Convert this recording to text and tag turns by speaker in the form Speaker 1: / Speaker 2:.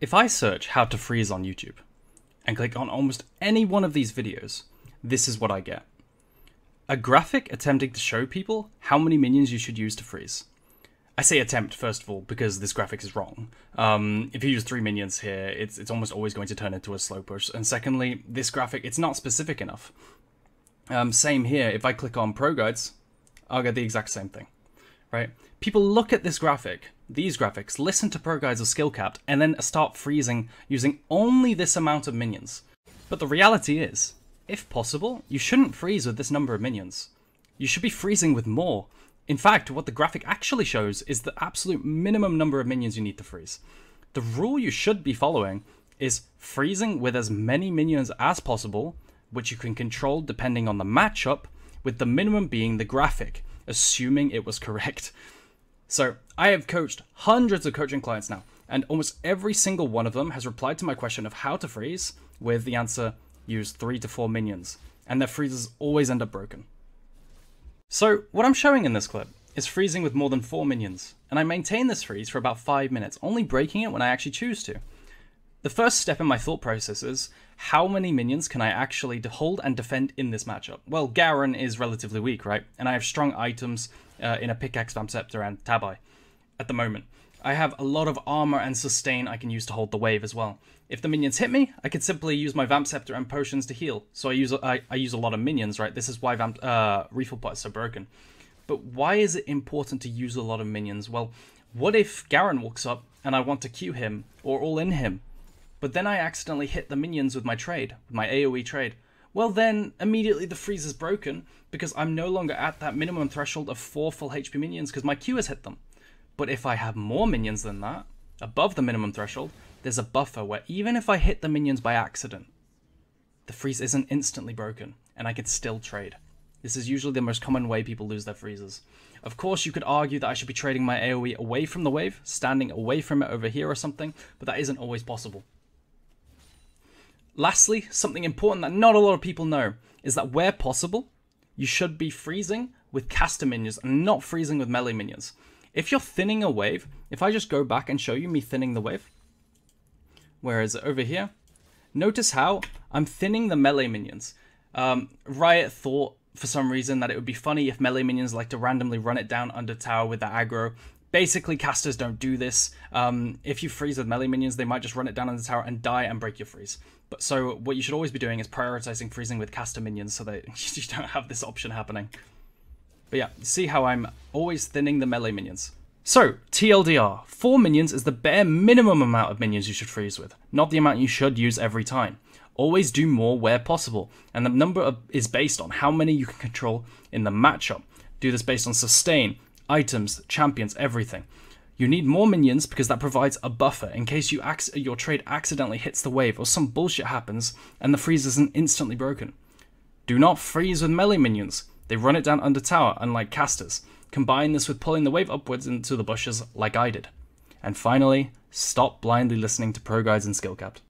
Speaker 1: If I search how to freeze on YouTube and click on almost any one of these videos, this is what I get. A graphic attempting to show people how many minions you should use to freeze. I say attempt first of all because this graphic is wrong. Um, if you use three minions here, it's it's almost always going to turn into a slow push. And secondly, this graphic it's not specific enough. Um, same here. If I click on Pro Guides, I'll get the exact same thing, right? People look at this graphic, these graphics, listen to Pro Skill Capped, and then start freezing using only this amount of minions. But the reality is, if possible, you shouldn't freeze with this number of minions. You should be freezing with more. In fact, what the graphic actually shows is the absolute minimum number of minions you need to freeze. The rule you should be following is freezing with as many minions as possible, which you can control depending on the matchup, with the minimum being the graphic, assuming it was correct. So, I have coached hundreds of coaching clients now, and almost every single one of them has replied to my question of how to freeze with the answer use 3 to 4 minions, and their freezes always end up broken. So, what I'm showing in this clip is freezing with more than 4 minions, and I maintain this freeze for about 5 minutes, only breaking it when I actually choose to. The first step in my thought process is, how many minions can I actually hold and defend in this matchup? Well, Garen is relatively weak, right? And I have strong items uh, in a Pickaxe, Vamp Scepter, and Tabi at the moment. I have a lot of armor and sustain I can use to hold the wave as well. If the minions hit me, I could simply use my Vamp Scepter and potions to heal. So I use I, I use a lot of minions, right? This is why Vamp uh, Refill Pot is so broken. But why is it important to use a lot of minions? Well, what if Garen walks up and I want to Q him or all in him? But then I accidentally hit the minions with my trade, with my AoE trade. Well then, immediately the freeze is broken because I'm no longer at that minimum threshold of 4 full HP minions because my Q has hit them. But if I have more minions than that, above the minimum threshold, there's a buffer where even if I hit the minions by accident, the freeze isn't instantly broken, and I could still trade. This is usually the most common way people lose their freezes. Of course, you could argue that I should be trading my AoE away from the wave, standing away from it over here or something, but that isn't always possible. Lastly, something important that not a lot of people know is that where possible, you should be freezing with caster minions and not freezing with melee minions. If you're thinning a wave, if I just go back and show you me thinning the wave, whereas over here, notice how I'm thinning the melee minions. Um, Riot thought for some reason that it would be funny if melee minions like to randomly run it down under tower with the aggro. Basically, casters don't do this. Um, if you freeze with melee minions, they might just run it down on the tower and die and break your freeze. But so what you should always be doing is prioritizing freezing with caster minions so that you don't have this option happening. But yeah, see how I'm always thinning the melee minions. So, TLDR, 4 minions is the bare minimum amount of minions you should freeze with, not the amount you should use every time. Always do more where possible, and the number of, is based on how many you can control in the matchup. Do this based on sustain, items, champions, everything. You need more minions because that provides a buffer in case you your trade accidentally hits the wave or some bullshit happens and the freeze isn't instantly broken. Do not freeze with melee minions. They run it down under tower, unlike casters. Combine this with pulling the wave upwards into the bushes like I did. And finally, stop blindly listening to pro guides and skill capped.